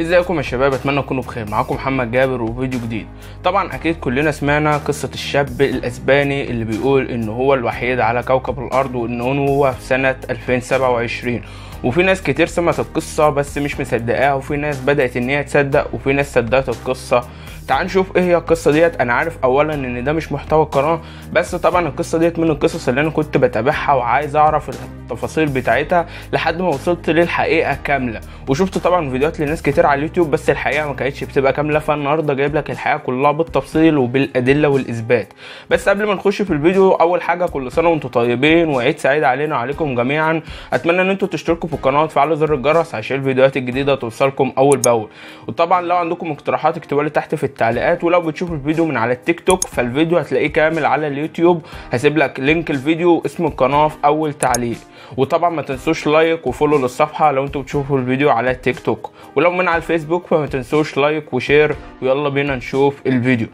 ازيكم يا شباب؟ اتمنى تكونوا بخير. معاكم محمد جابر وفيديو جديد. طبعا أكيد كلنا سمعنا قصة الشاب الأسباني اللي بيقول إن هو الوحيد على كوكب الأرض وإن هو في سنة 2027 وفي ناس كتير سمعت القصة بس مش مصدقاها وفي ناس بدأت إن هي تصدق وفي ناس صدقت القصة. تعال نشوف إيه هي القصة ديت. أنا عارف اولا إن ده مش محتوى القناة بس طبعا القصة ديت من القصص اللي أنا كنت بتابعها وعايز أعرف التفاصيل بتاعتها لحد ما وصلت للحقيقة كاملة. وشفت طبعا فيديوهات لناس كتير على اليوتيوب بس الحقيقة ما كانتش بتبقى كاملة. فالنهاردة جايب لك الحقيقة كلها بالتفصيل وبالأدلة والإثبات. بس قبل ما نخش في الفيديو أول حاجة كل سنة وأنتم طيبين وعيد سعيد علينا وعليكم جميعا. أتمنى إن أنتم تشتركوا في القناة وتفعلوا زر الجرس عشان الفيديوهات الجديدة توصلكم أول بأول. وطبعا لو عندكم اقتراحات اكتبوا لي تحت في التعليقات ولو بتشوفوا الفيديو من على التيك توك فالفيديو هتلاقيه كامل على اليوتيوب. هسيب لك link الفيديو اسم القناه في أول تعليق. وطبعا ما تنسوش like و follow للصفحة لو أنتوا بتشوفوا الفيديو على التيك توك. ولو من على الفيسبوك فما تنسوش like و share ويلا بينا نشوف الفيديو.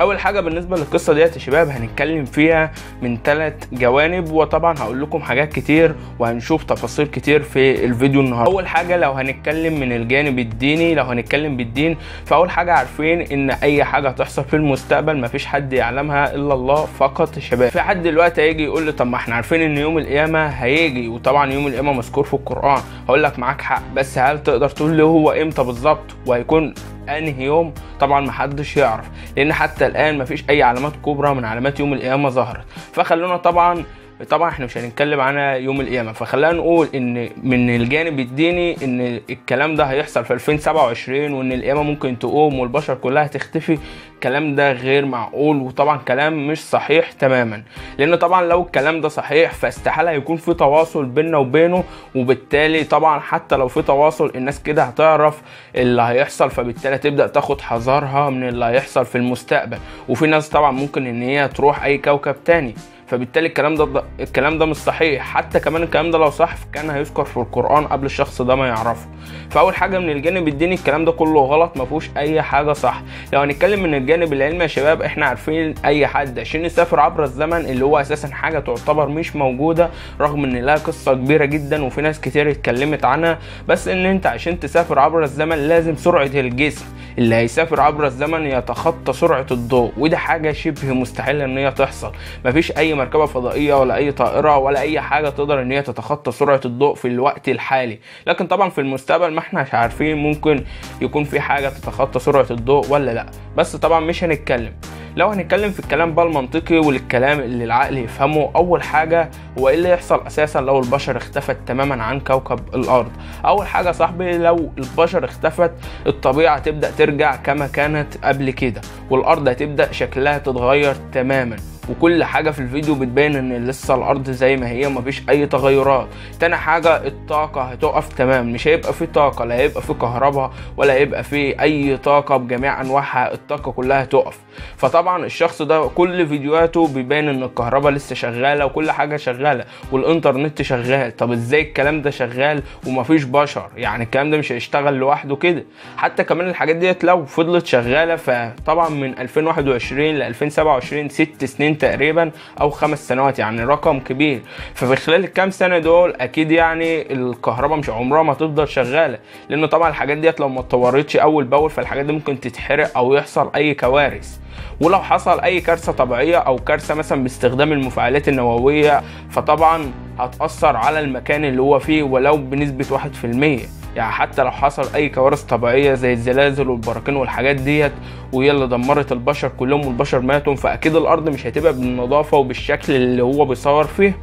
أول حاجة بالنسبة للقصة ديت يا شباب هنتكلم فيها من ثلاث جوانب وطبعا هقول لكم حاجات كتير وهنشوف تفاصيل كتير في الفيديو النهارده. أول حاجة لو هنتكلم من الجانب الديني لو هنتكلم بالدين فأول حاجة عارفين إن أي حاجة هتحصل في المستقبل مفيش حد يعلمها إلا الله فقط يا شباب. في حد دلوقتي هيجي يقول لي طب ما إحنا عارفين إن يوم القيامة هيجي وطبعا يوم القيامة مذكور في القرآن. هقول لك معاك حق بس هل تقدر تقول لي هو إمتى بالظبط؟ وهيكون انهي يوم طبعا محدش يعرف لأن حتى الآن مفيش أي علامات كبرى من علامات يوم القيامة ظهرت. فخلونا طبعا طبعا إحنا مش هنتكلم عنها يوم القيامة. فخلينا نقول إن من الجانب الديني إن الكلام ده هيحصل في 2027 وإن القيامة ممكن تقوم والبشر كلها تختفي الكلام ده غير معقول وطبعا كلام مش صحيح تماما. لأن طبعا لو الكلام ده صحيح فاستحالة يكون في تواصل بيننا وبينه. وبالتالي طبعا حتى لو في تواصل الناس كده هتعرف اللي هيحصل. فبالتالي تبدا تاخد حذرها من اللي هيحصل في المستقبل. وفي ناس طبعا ممكن إن هي تروح أي كوكب تاني. فبالتالي الكلام ده الكلام ده مش صحيح. حتى كمان الكلام ده لو صح كان هيذكر في القرآن قبل الشخص ده ما يعرفه. فأول حاجة من الجانب الديني الكلام ده كله غلط ما فيهوش أي حاجة صح. لو هنتكلم من الجانب العلمي يا شباب إحنا عارفين أي حد. عشان يسافر عبر الزمن اللي هو أساسا حاجة تعتبر مش موجودة رغم إن لها قصة كبيرة جدا وفي ناس كتير اتكلمت عنها. بس إن أنت عشان تسافر عبر الزمن لازم سرعة الجسم. اللي هيسافر عبر الزمن يتخطى سرعة الضوء وده حاجة شبه مستحيل إن هي تحصل. مفيش أي مركبة فضائية ولا أي طائرة ولا أي حاجة تقدر إن هي تتخطى سرعة الضوء في الوقت الحالي. لكن طبعا في المستقبل ما إحنا مش عارفين ممكن يكون في حاجة تتخطى سرعة الضوء ولا لأ. بس طبعا مش هنتكلم. لو هنتكلم في الكلام بقى المنطقي والكلام اللي العقل يفهمه أول حاجة هو إيه اللي يحصل أساسا لو البشر اختفت تماما عن كوكب الأرض؟ أول حاجة صاحبي لو البشر اختفت الطبيعة تبدا ترجع كما كانت قبل كده والأرض هتبدأ شكلها تتغير تماما. وكل حاجة في الفيديو بتبين إن لسه الأرض زي ما هي مفيش أي تغيرات. تاني حاجة الطاقة هتقف تمام. مش هيبقى في طاقة لا هيبقى في كهرباء ولا هيبقى في أي طاقة بجميع أنواعها الطاقة كلها هتقف. فطبعا الشخص ده كل فيديوهاته بيبين إن الكهرباء لسه شغالة وكل حاجة شغالة والإنترنت شغال. طب إزاي الكلام ده شغال ومفيش بشر؟ يعني الكلام ده مش هيشتغل لوحده كده. حتى كمان الحاجات ديت لو فضلت شغالة فطبعا من 2021 ل 2027 ست سنين تقريبا أو خمس سنوات يعني رقم كبير. ففي خلال الكام سنة دول أكيد يعني الكهرباء مش عمرها ما تفضل شغالة لأن طبعا الحاجات ديت لو ما اتطورتش أول بأول فالحاجات دي ممكن تتحرق أو يحصل أي كوارث. ولو حصل أي كارثة طبيعية أو كارثة مثلا باستخدام المفاعلات النووية فطبعا هتأثر على المكان اللي هو فيه ولو بنسبة 1% يعني حتى لو حصل أي كوارث طبيعية زي الزلازل والبراكين والحاجات ديت وهي اللي دمرت البشر كلهم والبشر ماتوا فأكيد الأرض مش هتبقى بالنظافة وبالشكل اللي هو بيصور فيه.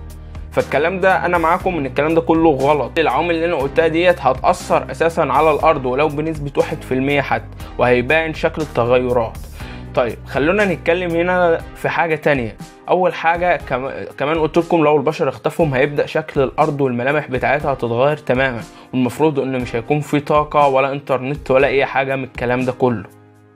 فالكلام ده أنا معاكم إن الكلام ده كله غلط. العوامل اللي أنا قلتها ديت هتأثر أساسا على الأرض ولو بنسبة 1% حتى وهيبان شكل التغيرات. طيب خلونا نتكلم هنا في حاجة تانية. أول حاجة كمان قلت لكم لو البشر اختفوا هيبدأ شكل الأرض والملامح بتاعتها هتتغير تماما. والمفروض إن مش هيكون في طاقة ولا إنترنت ولا أي حاجة من الكلام ده كله.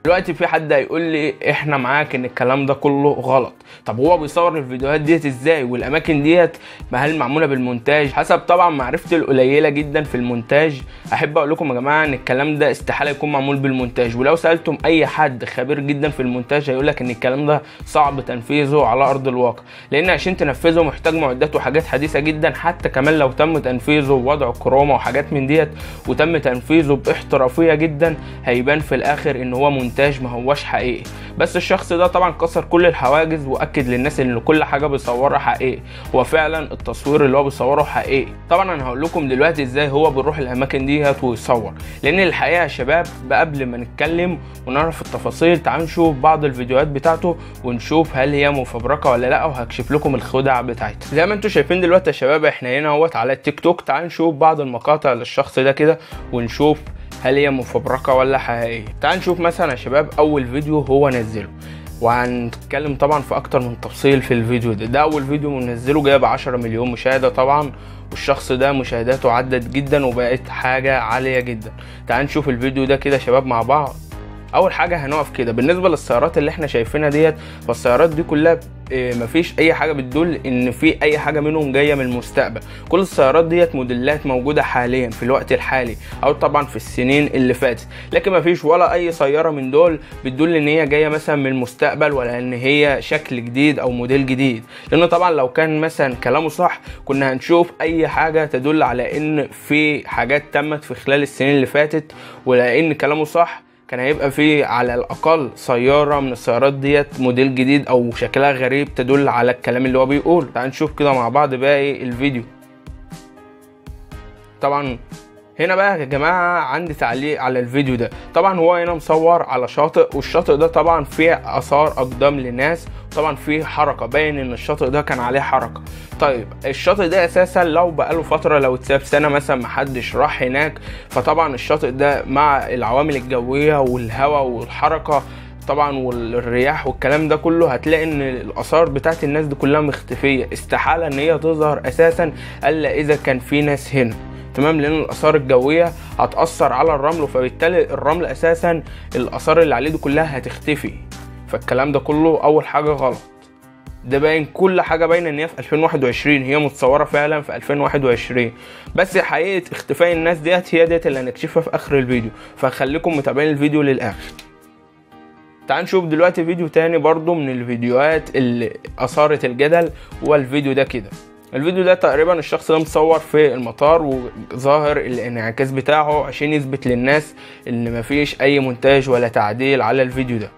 دلوقتي في حد هيقول لي إحنا معاك إن الكلام ده كله غلط. طب هو بيصور الفيديوهات ديت إزاي؟ والأماكن ديت هل معمولة بالمونتاج؟ حسب طبعا معرفتي القليلة جدا في المونتاج. أحب أقول لكم يا جماعة إن الكلام ده استحالة يكون معمول بالمونتاج. ولو سألتم أي حد خبير جدا في المونتاج هيقول لك إن الكلام ده صعب تنفيذه على أرض الواقع. لأن عشان تنفذه محتاج معدات وحاجات حديثة جدا. حتى كمان لو تم تنفيذه ووضع كروما وحاجات من ديت وتم تنفيذه باحترافية جدا هيبان في الآخر إن هو مونتاج. ما هوش حقيقي. بس الشخص ده طبعا كسر كل الحواجز وأكد للناس إن كل حاجة بيصورها حقيقي. هو فعلا التصوير اللي هو بيصوره حقيقي. طبعا أنا هقول لكم دلوقتي إزاي هو بيروح الأماكن ديت ويصور. لأن الحقيقة يا شباب قبل ما نتكلم ونعرف التفاصيل تعالوا نشوف بعض الفيديوهات بتاعته ونشوف هل هي مفبركة ولا لأ وهكشف لكم الخدع بتاعتها. زي ما أنتم شايفين دلوقتي يا شباب إحنا هنا أهوت على التيك توك. تعالوا نشوف بعض المقاطع للشخص ده كده ونشوف هل هي مفبركة ولا حقيقية. تعال نشوف مثلا يا شباب أول فيديو هو نزله. وهنتكلم طبعا في أكتر من تفصيل في الفيديو ده. ده أول فيديو منزله جايب 10 مليون مشاهدة طبعا والشخص ده مشاهداته عدت جدا وبقت حاجة عالية جدا. تعال نشوف الفيديو ده كده شباب مع بعض. أول حاجة هنقف كده. بالنسبة للسيارات اللي إحنا شايفينها ديت فالسيارات دي كلها مفيش أي حاجة بتدل إن في أي حاجة منهم جاية من المستقبل. كل السيارات ديت موديلات موجودة حاليا في الوقت الحالي أو طبعا في السنين اللي فاتت. لكن مفيش ولا أي سيارة من دول بتدل إن هي جاية مثلا من المستقبل ولا إن هي شكل جديد أو موديل جديد. لأن طبعا لو كان مثلا كلامه صح كنا هنشوف أي حاجة تدل على إن في حاجات تمت في خلال السنين اللي فاتت ولان كلامه صح كان هيبقى في على الأقل سيارة من السيارات ديت موديل جديد أو شكلها غريب تدل على الكلام اللي هو بيقول. تعال نشوف كده مع بعض باقي الفيديو. طبعا هنا بقى يا جماعة عندي تعليق على الفيديو ده. طبعا هو هنا مصور على شاطئ والشاطئ ده طبعا فيه آثار أقدام لناس طبعا فيه حركة باين إن الشاطئ ده كان عليه حركة. طيب الشاطئ ده أساسا لو بقاله فترة لو اتساب سنة مثلا محدش راح هناك فطبعا الشاطئ ده مع العوامل الجوية والهواء والحركة طبعا والرياح والكلام ده كله هتلاقي إن الآثار بتاعت الناس دي كلها مختفية. استحالة إن هي تظهر أساسا إلا إذا كان في ناس هنا. تمام لأن الآثار الجوية هتأثر على الرمل فبالتالي الرمل أساسا الآثار اللي عليه دي كلها هتختفي. فالكلام ده كله أول حاجة غلط. ده باين كل حاجة باينة إن هي في 2021 هي متصورة فعلا في 2021 بس حقيقة اختفاء الناس ديت هي ديت اللي هنكشفها في آخر الفيديو. فخليكم متابعين الفيديو للآخر. تعال نشوف دلوقتي فيديو تاني برضو من الفيديوهات اللي أثارت الجدل والفيديو ده كده. الفيديو ده تقريبا الشخص ده مصور في المطار وظاهر الانعكاس بتاعه عشان يثبت للناس إن مفيش أي مونتاج ولا تعديل على الفيديو ده.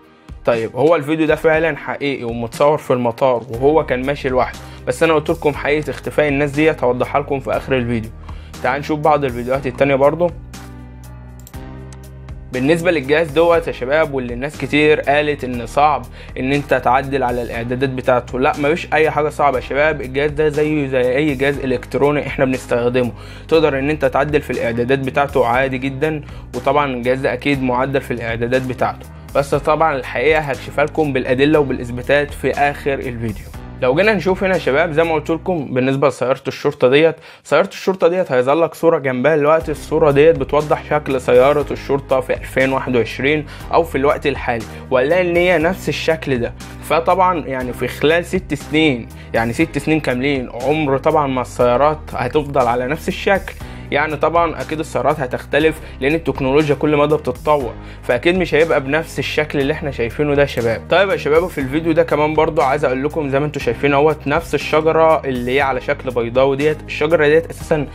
طيب هو الفيديو ده فعلا حقيقي ومتصور في المطار وهو كان ماشي لوحده. بس أنا قلت لكم حقيقة اختفاء الناس ديت هوضحها لكم في آخر الفيديو. تعال نشوف بعض الفيديوهات التانية برضو. بالنسبة للجهاز دوت يا شباب واللي الناس كتير قالت إن صعب إن أنت تعدل على الإعدادات بتاعته. لأ مفيش أي حاجة صعبة يا شباب. الجهاز ده زيه زي أي جهاز إلكتروني إحنا بنستخدمه. تقدر إن أنت تعدل في الإعدادات بتاعته عادي جدا وطبعا الجهاز ده أكيد معدل في الإعدادات بتاعته. بس طبعا الحقيقة هكشفها لكم بالأدلة وبالإثباتات في آخر الفيديو. لو جينا نشوف هنا يا شباب زي ما قلت لكم بالنسبة لسيارة الشرطة ديت سيارة الشرطة ديت هيظهر لك صورة جنبها دلوقتي. الصورة ديت بتوضح شكل سيارة الشرطة في 2021 أو في الوقت الحالي وهنلاقي إن هي نفس الشكل ده. فطبعا يعني في خلال ست سنين يعني ست سنين كاملين عمر طبعا ما السيارات هتفضل على نفس الشكل. يعني طبعا أكيد السيارات هتختلف لأن التكنولوجيا كل مدى بتتطور فأكيد مش هيبقى بنفس الشكل اللي إحنا شايفينه ده يا شباب. طيب يا شباب في الفيديو ده كمان برضو عايز أقول لكم زي ما أنتم شايفين أهوت نفس الشجرة اللي هي على شكل بيضاوي ديت. الشجرة ديت أساسا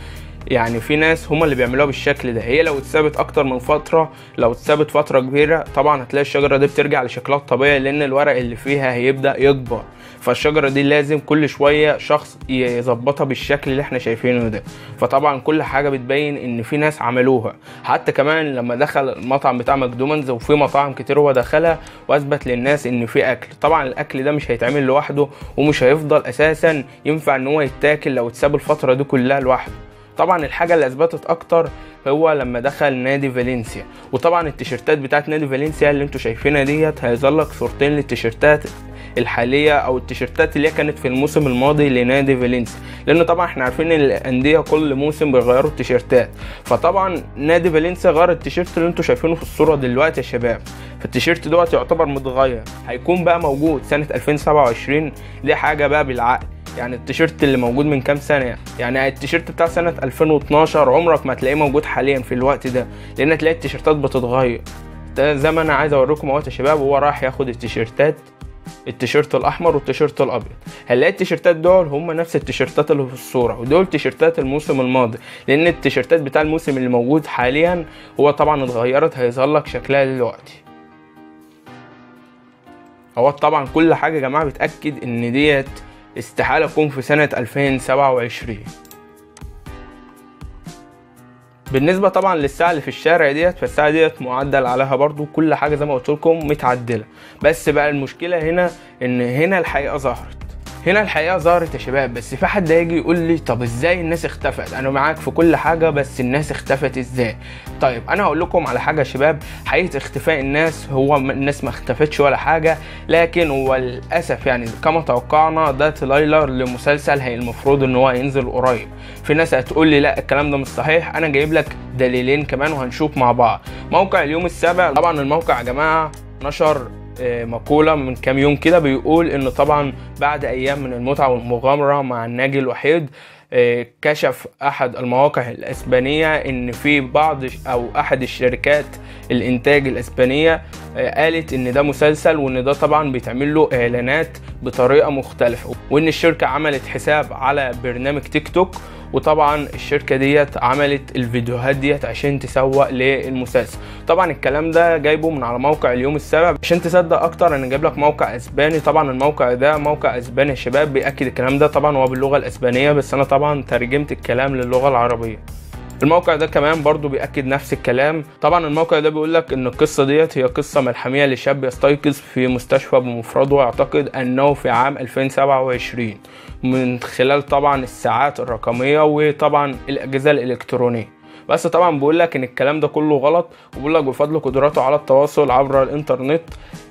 يعني في ناس هما اللي بيعملوها بالشكل ده. هي لو اتثبت أكتر من فترة لو اتثبت فترة كبيرة طبعا هتلاقي الشجرة دي بترجع لشكلها الطبيعي لأن الورق اللي فيها هيبدأ يكبر. فالشجرة دي لازم كل شوية شخص يظبطها بالشكل اللي إحنا شايفينه ده. فطبعا كل حاجة بتبين إن في ناس عملوها. حتى كمان لما دخل المطعم بتاع ماكدونالدز وفي مطاعم كتير هو دخلها واثبت للناس إن في أكل. طبعا الأكل ده مش هيتعمل لوحده ومش هيفضل أساسا ينفع إن هو يتاكل لو اتساب الفترة دي كلها لوحده. طبعا الحاجة اللي أثبتت أكتر هو لما دخل نادي فالنسيا. وطبعا التيشيرتات بتاعت نادي فالنسيا اللي أنتوا شايفينها ديت هيظهر لك صورتين للتيشيرتات الحالية أو التيشيرتات اللي هي كانت في الموسم الماضي لنادي فالنسيا لأن طبعا إحنا عارفين إن الأندية كل موسم بيغيروا التيشيرتات. فطبعا نادي فالنسيا غير التيشيرت اللي أنتم شايفينه في الصورة دلوقتي يا شباب. فالتيشيرت دوت يعتبر متغير. هيكون بقى موجود سنة 2027 دي حاجة بقى بالعقل. يعني التيشيرت اللي موجود من كام سنة؟ يعني التيشيرت بتاع سنة 2012 عمرك ما تلاقيه موجود حاليا في الوقت ده. لأن تلاقي التيشيرتات بتتغير. ده زي ما أنا عايز أوريكم أهوت يا شباب. هو راح ياخد التيشيرتات. التيشيرت الأحمر والتيشيرت الأبيض. هنلاقي التيشيرتات دول هم نفس التيشيرتات اللي في الصورة ودول تيشيرتات الموسم الماضي لأن التيشيرتات بتاع الموسم اللي موجود حاليا هو طبعا اتغيرت هيظهر لك شكلها دلوقتي. هو طبعا كل حاجة يا جماعة بتأكد إن ديت استحالة تكون في سنة 2027 بالنسبة طبعا للساعه اللي في الشارع ديت فالساعة ديت معدل عليها برضو كل حاجة زي ما قلت لكم متعدله بس بقى المشكلة هنا إن هنا الحقيقة ظهرت. هنا الحقيقة ظهرت يا شباب بس في حد هيجي يقول لي طب إزاي الناس اختفت؟ أنا معاك في كل حاجة بس الناس اختفت إزاي؟ طيب أنا هقول لكم على حاجة يا شباب حقيقة اختفاء الناس هو الناس ما اختفتش ولا حاجة لكن هو للاسف يعني كما توقعنا ده تريلر لمسلسل هي المفروض إن هو هينزل قريب. في ناس هتقول لي لأ الكلام ده مش صحيح أنا جايب لك دليلين كمان وهنشوف مع بعض. موقع اليوم السابع طبعا الموقع يا جماعة نشر مقولة من كام يوم كده بيقول إن طبعا بعد أيام من المتعة والمغامرة مع الناجي الوحيد كشف أحد المواقع الإسبانية إن في بعض أو أحد الشركات الإنتاج الإسبانية قالت إن ده مسلسل وإن ده طبعا بيتعمل له إعلانات بطريقة مختلفة وإن الشركة عملت حساب على برنامج تيك توك وطبعا الشركة ديت عملت الفيديوهات ديت عشان تسوق للمسلسل. طبعا الكلام ده جايبه من على موقع اليوم السابع. عشان تصدق أكتر أنا جايب لك موقع أسباني. طبعا الموقع ده موقع أسباني شباب بيأكد الكلام ده. طبعا هو باللغة الأسبانية بس أنا طبعا ترجمت الكلام للغة العربية. الموقع ده كمان برضو بيأكد نفس الكلام. طبعا الموقع ده بيقول لك إن القصة ديت هي قصة ملحمية لشاب يستيقظ في مستشفى بمفرده. ويعتقد أنه في عام 2027 من خلال طبعا الساعات الرقمية وطبعا الأجهزة الإلكترونية. بس طبعا بيقول لك إن الكلام ده كله غلط وبيقول لك بفضل قدراته على التواصل عبر الإنترنت.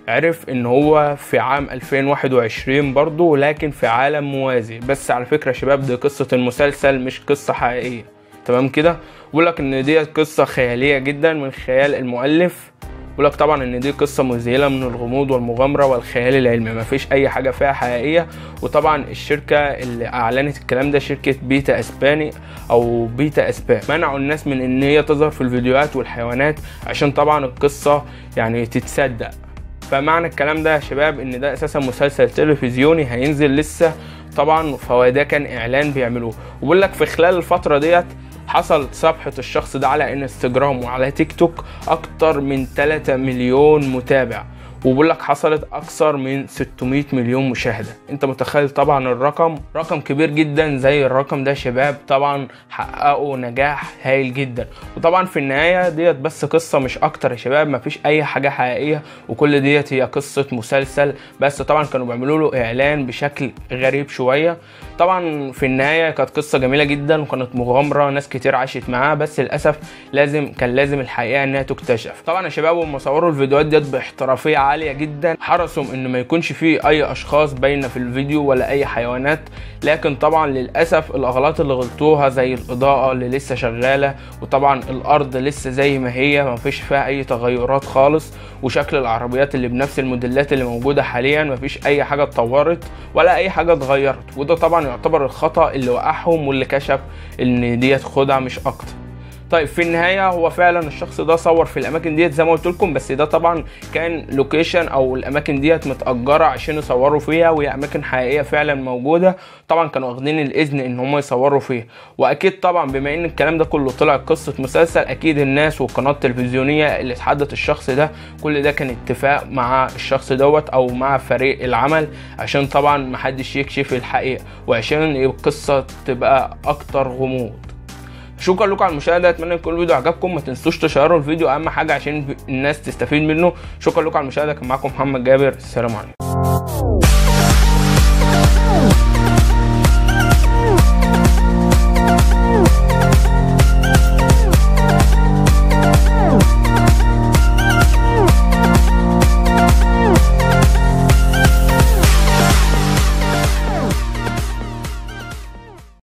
عرف إن هو في عام 2021 برضه لكن في عالم موازي. بس على فكرة يا شباب دي قصة المسلسل مش قصة حقيقية. تمام كده؟ بيقول لك إن دي قصة خيالية جدا من خيال المؤلف. بيقول لك طبعا إن دي قصة مذهلة من الغموض والمغامرة والخيال العلمي. مفيش أي حاجة فيها حقيقية. وطبعا الشركة اللي أعلنت الكلام ده شركة بيتا إسباني أو بيتا إسبان. منعوا الناس من إن هي تظهر في الفيديوهات والحيوانات عشان طبعا القصة يعني تتصدق. فمعنى الكلام ده يا شباب إن ده أساسا مسلسل تلفزيوني هينزل لسه. طبعا فهو ده كان إعلان بيعملوه. وبيقول لك في خلال الفترة ديت حصل صفحة الشخص ده على انستجرام وعلى تيك توك أكتر من 3 مليون متابع. وبقول لك حصلت أكثر من 600 مليون مشاهدة. أنت متخيل طبعا الرقم؟ رقم كبير جدا زي الرقم ده شباب. طبعا حققوا نجاح هايل جدا. وطبعا في النهاية ديت بس قصة مش أكتر يا شباب. مفيش أي حاجة حقيقية وكل ديت هي قصة مسلسل. بس طبعا كانوا بيعملوا له إعلان بشكل غريب شوية. طبعا في النهاية كانت قصة جميلة جدا وكانت مغامرة ناس كتير عاشت معاها بس للأسف لازم كان لازم الحقيقة إنها تكتشف. طبعا يا شباب هم صوروا الفيديوهات ديت باحترافية عالية جدا. حرصوا ان ما يكونش فيه أي أشخاص باينة في الفيديو ولا أي حيوانات. لكن طبعا للأسف الأغلاط اللي غلطوها زي الإضاءة اللي لسه شغالة وطبعا الأرض لسه زي ما هي ما فيش فيها أي تغيرات خالص. وشكل العربيات اللي بنفس الموديلات اللي موجودة حاليا ما فيش أي حاجة اتطورت ولا أي حاجة اتغيرت. وده طبعا يعتبر الخطأ اللي وقعهم واللي كشف إن ديت خدعة مش أكتر. طيب في النهاية هو فعلا الشخص ده صور في الأماكن ديت زي ما قلت لكم بس ده طبعا كان لوكيشن أو الأماكن ديت متأجرة عشان يصوروا فيها وهي أماكن حقيقية فعلا موجودة. طبعا كانوا واخدين الإذن إن هم يصوروا فيها. وأكيد طبعا بما إن الكلام ده كله طلع قصة مسلسل أكيد الناس والقناه التلفزيونية اللي اتحدث الشخص ده كل ده كان اتفاق مع الشخص دوت أو مع فريق العمل عشان طبعا محدش يكشف الحقيقة وعشان القصة تبقى أكتر غموض. شكرا لكم على المشاهدة أتمنى يكون الفيديو عجبكم. ما تنسوش تشيروا الفيديو أهم حاجة عشان الناس تستفيد منه. شكرا لكم على المشاهدة كان معاكم محمد جابر. السلام عليكم.